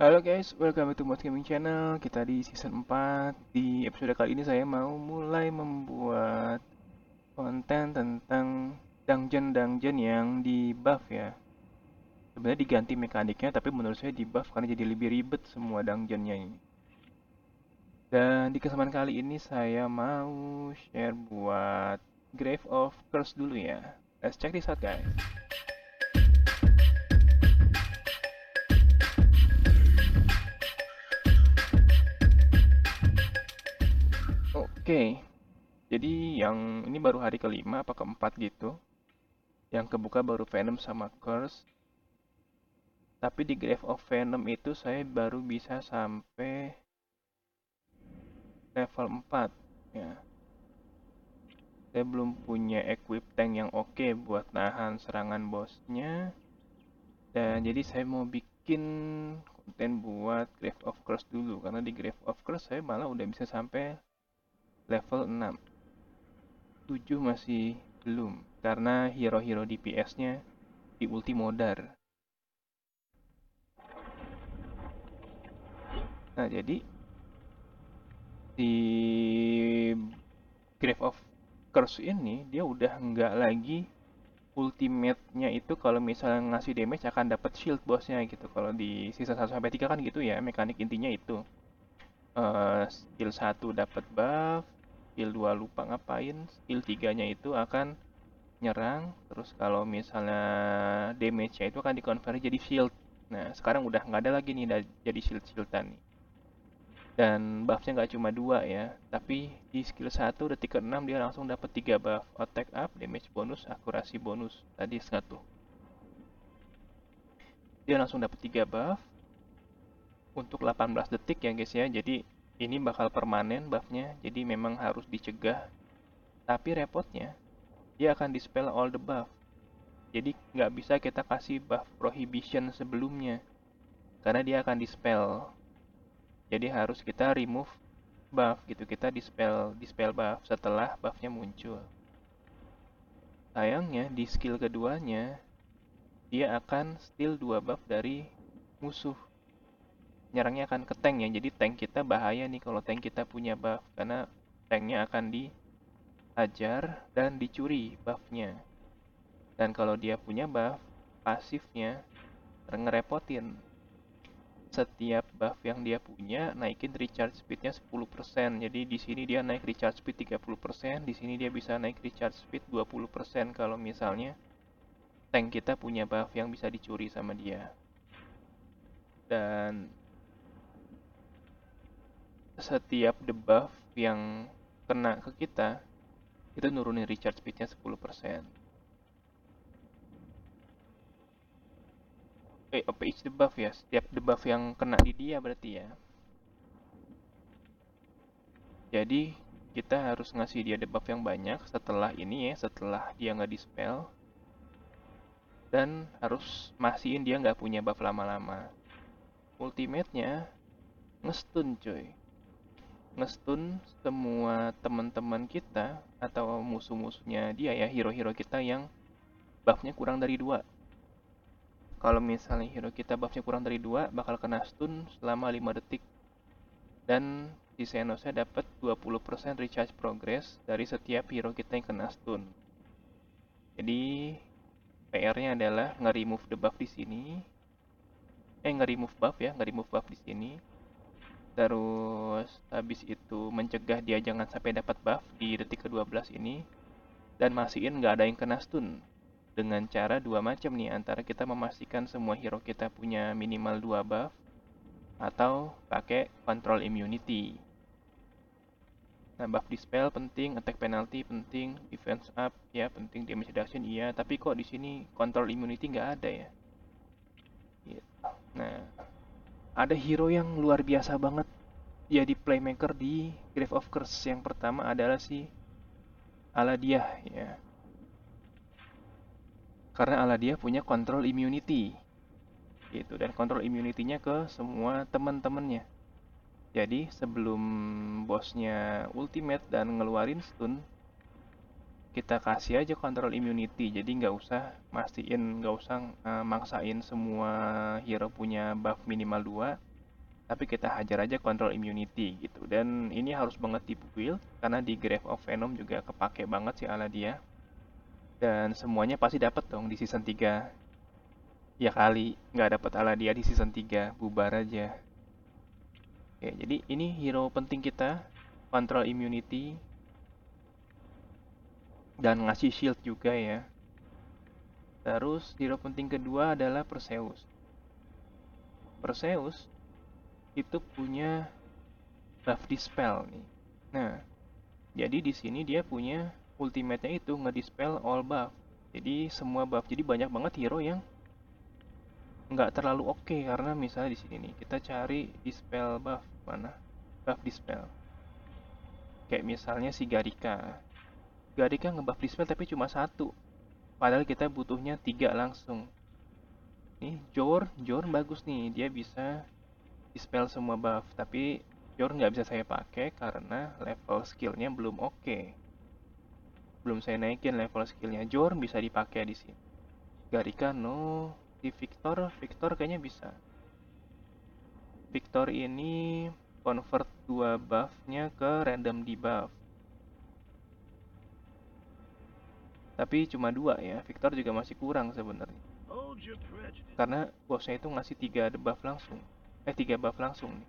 Halo guys, welcome to Mod Gaming Channel. Kita di season 4. Di episode kali ini saya mau mulai membuat konten tentang dungeon-dungeon yang di buff ya. Sebenarnya diganti mekaniknya, tapi menurut saya di buff karena jadi lebih ribet semua dungeonnya ini. Dan di kesempatan kali ini saya mau share buat Grave of Curse dulu ya. Let's check this out guys. Oke, jadi yang ini baru hari kelima apa keempat gitu. Yang kebuka baru Venom sama Curse. Tapi di Grave of Venom itu saya baru bisa sampai level 4 ya. Saya belum punya equip tank yang oke buat nahan serangan bosnya. Dan jadi saya mau bikin konten buat Grave of Curse dulu karena di Grave of Curse saya malah udah bisa sampai level 6 7 masih belum karena hero-hero DPS-nya di ulti modar nah jadi di Grave of Curse ini dia udah nggak lagi ultimate-nya itu kalau misalnya ngasih damage akan dapat shield bosnya gitu. Kalau di sisa 1 sampai 3 kan gitu ya, mekanik intinya itu. Uh, skill 1 dapat buff, skill 2 lupa ngapain skill 3 nya itu akan nyerang terus kalau misalnya damage nya itu akan dikonversi jadi shield. Nah sekarang udah nggak ada lagi nih jadi shield shieldan nih. Dan buffnya nggak cuma dua ya tapi di skill 1 detik ke 6 dia langsung dapat 3 buff. Attack up damage bonus akurasi bonus. Tadi satu. Dia langsung dapat 3 buff. Untuk 18 detik ya guys ya. Jadi ini bakal permanen buffnya, jadi memang harus dicegah. Tapi repotnya, dia akan dispel all the buff. Jadi nggak bisa kita kasih buff prohibition sebelumnya, karena dia akan dispel. Jadi harus kita remove buff gitu, kita dispel dispel buff setelah buffnya muncul. Sayangnya di skill keduanya, dia akan steal dua buff dari musuh nyerangnya akan ke tank ya. Jadi tank kita bahaya nih kalau tank kita punya buff karena tanknya akan dihajar dan dicuri buffnya. Dan kalau dia punya buff, pasifnya ngerepotin. Setiap buff yang dia punya naikin recharge speednya 10%. Jadi di sini dia naik recharge speed 30%, di sini dia bisa naik recharge speed 20% kalau misalnya tank kita punya buff yang bisa dicuri sama dia. Dan setiap debuff yang kena ke kita itu nurunin recharge speednya 10% eh apa each debuff ya? Setiap debuff yang kena di dia berarti ya? Jadi kita harus ngasih dia debuff yang banyak setelah ini ya setelah dia nggak dispel dan harus mastiin dia nggak punya buff lama-lama. Ultimate-nya ngestun cuy ngestun semua teman-teman kita atau musuh-musuhnya dia ya hero-hero kita yang buffnya kurang dari dua. Kalau misalnya hero kita buffnya kurang dari dua bakal kena stun selama 5 detik. Dan di Xenosnya dapat 20% recharge progress dari setiap hero kita yang kena stun. Jadi PR-nya adalah nge-remove debuff di sini. Eh nge-remove buff ya nge-remove buff di sini terus habis itu mencegah dia jangan sampai dapat buff di detik ke-12 ini. Dan mastiin nggak ada yang kena stun. Dengan cara dua macam nih antara kita memastikan semua hero kita punya minimal dua buff atau pakai control immunity. Nah buff dispel penting attack penalty penting defense up ya penting damage reduction iya. Tapi kok di sini control immunity nggak ada ya? Gitu. nah ada hero yang luar biasa banget jadi playmaker di Grave of Curse. Yang pertama adalah si Aladia ya. Karena Aladia punya control immunity. Gitu dan control immunity-nya ke semua teman-temannya. Jadi sebelum bosnya ultimate dan ngeluarin stun, kita kasih aja control immunity. Jadi nggak usah mastiin nggak usah uh, maksain semua hero punya buff minimal 2 tapi kita hajar aja control immunity gitu. Dan ini harus banget di build karena di Grave of Venom juga kepake banget sih ala dia dan semuanya pasti dapat dong di season 3 ya kali nggak dapat ala dia di season 3 bubar aja. Oke, jadi ini hero penting kita. Control immunity dan ngasih shield juga ya terus hero penting kedua adalah Perseus Perseus itu punya buff dispel nih. Nah, jadi di sini dia punya ultimate-nya itu ngedispel all buff. Jadi semua buff. Jadi banyak banget hero yang nggak terlalu oke okay, karena misalnya di sini nih kita cari dispel buff mana? Buff dispel. Kayak misalnya si Garika. Garika ngebuff dispel tapi cuma satu. Padahal kita butuhnya tiga langsung. Nih, Jor, Jor bagus nih. Dia bisa dispel semua buff tapi Yor nggak bisa saya pakai karena level skillnya belum oke okay. belum saya naikin level skillnya Jor bisa dipakai di sini Garika no di Victor Victor kayaknya bisa Victor ini convert dua buffnya ke random debuff tapi cuma dua ya Victor juga masih kurang sebenarnya. Karena bosnya itu ngasih tiga debuff langsung. Eh tiga buff langsung nih.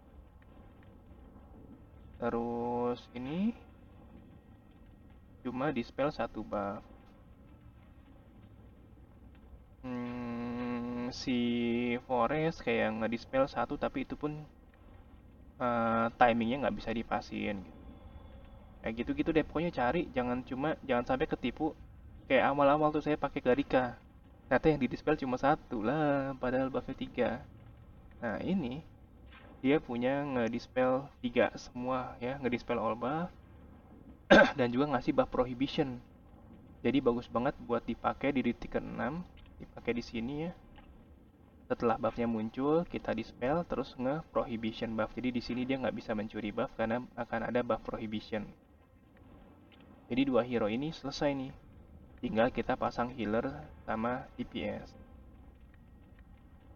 Terus ini cuma dispel satu buff. Hmm, si Forest kayak ngedispel satu tapi itu pun uh, timingnya nggak bisa dipasin gitu. Kayak gitu-gitu deh pokoknya cari jangan cuma jangan sampai ketipu kayak awal-awal tuh saya pakai Garika ternyata yang di dispel cuma satu lah padahal buffnya tiga Nah, ini dia punya ngedispel tiga semua ya, ngedispel all buff dan juga ngasih buff prohibition. Jadi bagus banget buat dipakai di detik ke-6, dipakai di sini ya. Setelah buffnya muncul, kita dispel terus nge-prohibition buff. Jadi di sini dia nggak bisa mencuri buff karena akan ada buff prohibition. Jadi dua hero ini selesai nih. Tinggal kita pasang healer sama DPS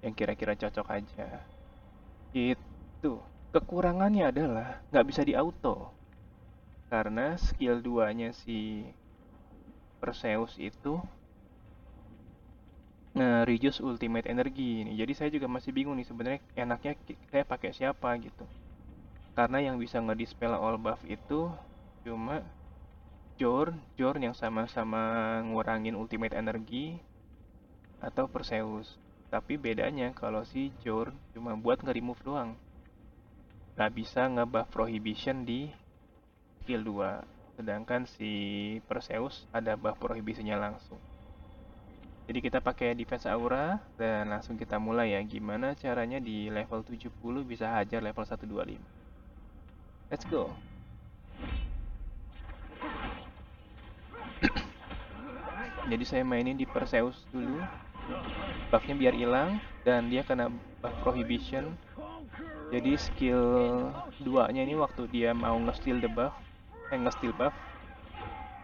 yang kira-kira cocok aja. Itu. Kekurangannya adalah nggak bisa di auto. Karena skill 2-nya si Perseus itu nge-reduce ultimate energi ini. Jadi saya juga masih bingung nih sebenarnya enaknya saya pakai siapa gitu. Karena yang bisa nge-dispel all buff itu cuma Jorn, Jorn yang sama-sama ngurangin ultimate energi atau Perseus. Tapi bedanya kalau si Jor cuma buat nge-remove doang. Nggak bisa nge-buff prohibition di skill 2. Sedangkan si Perseus ada buff prohibitionnya langsung. Jadi kita pakai defense aura dan langsung kita mulai ya gimana caranya di level 70 bisa hajar level 125. Let's go. Jadi saya mainin di Perseus dulu. Buffnya biar hilang dan dia kena buff prohibition. Jadi skill 2 nya ini waktu dia mau nge-steal the buff eh nge-steal buff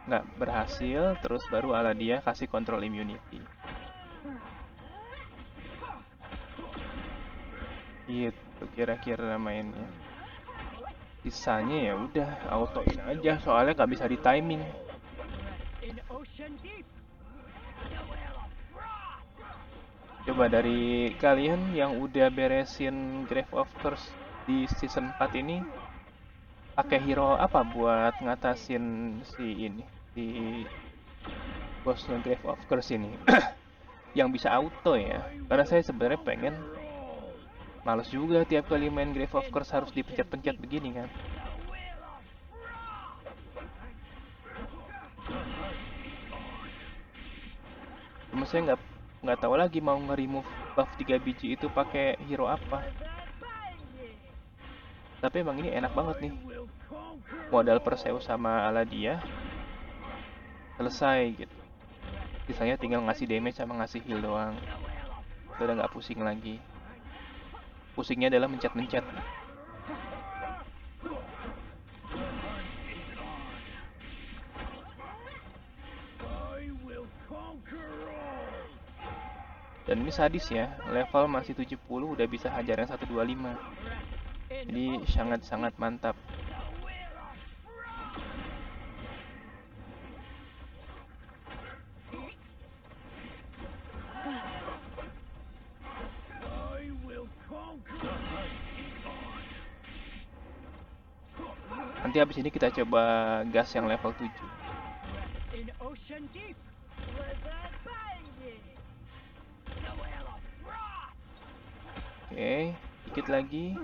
nggak berhasil terus baru ala dia kasih control immunity. Gitu kira-kira mainnya. Sisanya ya udah autoin aja soalnya nggak bisa di timing Coba dari kalian yang udah beresin Grave of Curse di season 4 ini pakai hero apa buat ngatasin si ini di bossnya Grave of Curse ini? Yang bisa auto ya. Karena saya sebenarnya pengen males juga tiap kali main Grave of Curse harus dipencet-pencet begini kan? Cuma saya nggak nggak tahu lagi mau nge-remove buff 3 biji itu pakai hero apa. Tapi emang ini enak banget nih. Modal Perseus sama Aladia selesai gitu. Sisanya tinggal ngasih damage sama ngasih heal doang. Udah nggak pusing lagi. Pusingnya adalah mencet-mencet Dan ini sadis ya, level masih 70 udah bisa hajar yang 125. Jadi sangat-sangat mantap. Nanti habis ini kita coba gas yang level 7. Oke, dikit lagi.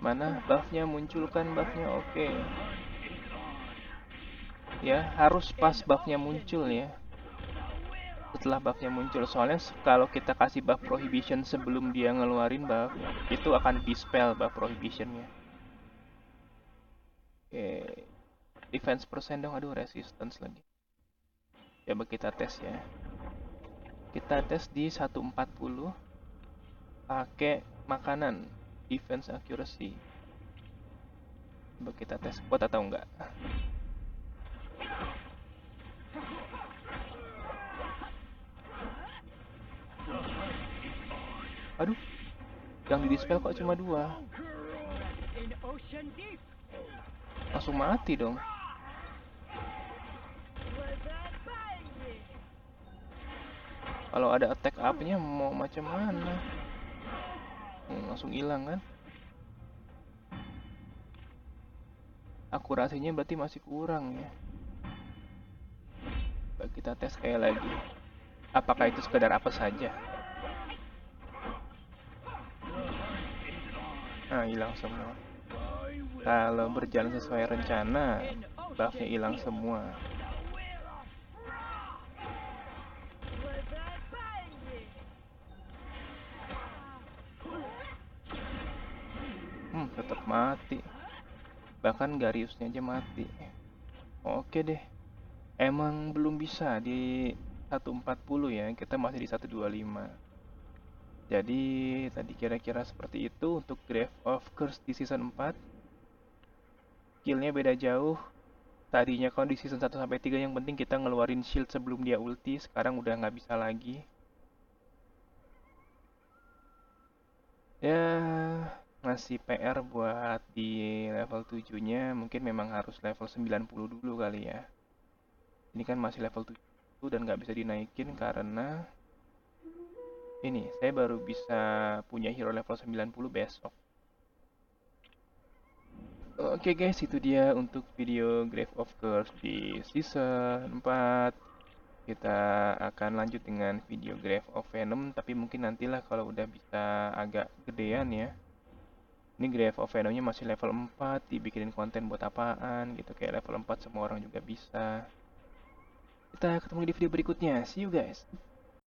Mana buffnya munculkan buffnya oke. Okay. Ya harus pas buffnya muncul ya. Setelah buffnya muncul soalnya kalau kita kasih buff prohibition sebelum dia ngeluarin buff itu akan dispel buff prohibitionnya. Oke, okay. Defense persen dong, aduh resistance lagi. Coba kita tes ya. Kita tes di 140 pakai makanan defense accuracy coba kita tes kuat atau enggak aduh yang di dispel kok cuma dua langsung mati dong kalau ada attack up-nya mau macam mana? Hmm, langsung hilang kan? Akurasinya berarti masih kurang ya. Coba kita tes sekali lagi. Apakah itu sekedar apa saja? Nah hilang semua. Kalau berjalan sesuai rencana buffnya hilang semua tetap mati. Bahkan Gariusnya aja mati. Oke deh. Emang belum bisa di 140 ya kita masih di 125 jadi tadi kira-kira seperti itu untuk Grave of Curse di season 4 skillnya beda jauh. Tadinya kalau di season 1 sampai 3 yang penting kita ngeluarin shield sebelum dia ulti sekarang udah nggak bisa lagi. Ya ngasih PR buat di level 7 nya mungkin memang harus level 90 dulu kali ya. Ini kan masih level 7 dan nggak bisa dinaikin karena ini saya baru bisa punya hero level 90 besok. Oke okay guys, itu dia untuk video Grave of Curse di season 4 Kita akan lanjut dengan video Grave of Venom Tapi mungkin nantilah kalau udah bisa agak gedean ya ini Grave of Venomnya masih level 4 dibikinin konten buat apaan gitu kayak level 4 semua orang juga bisa. Kita ketemu di video berikutnya. See you guys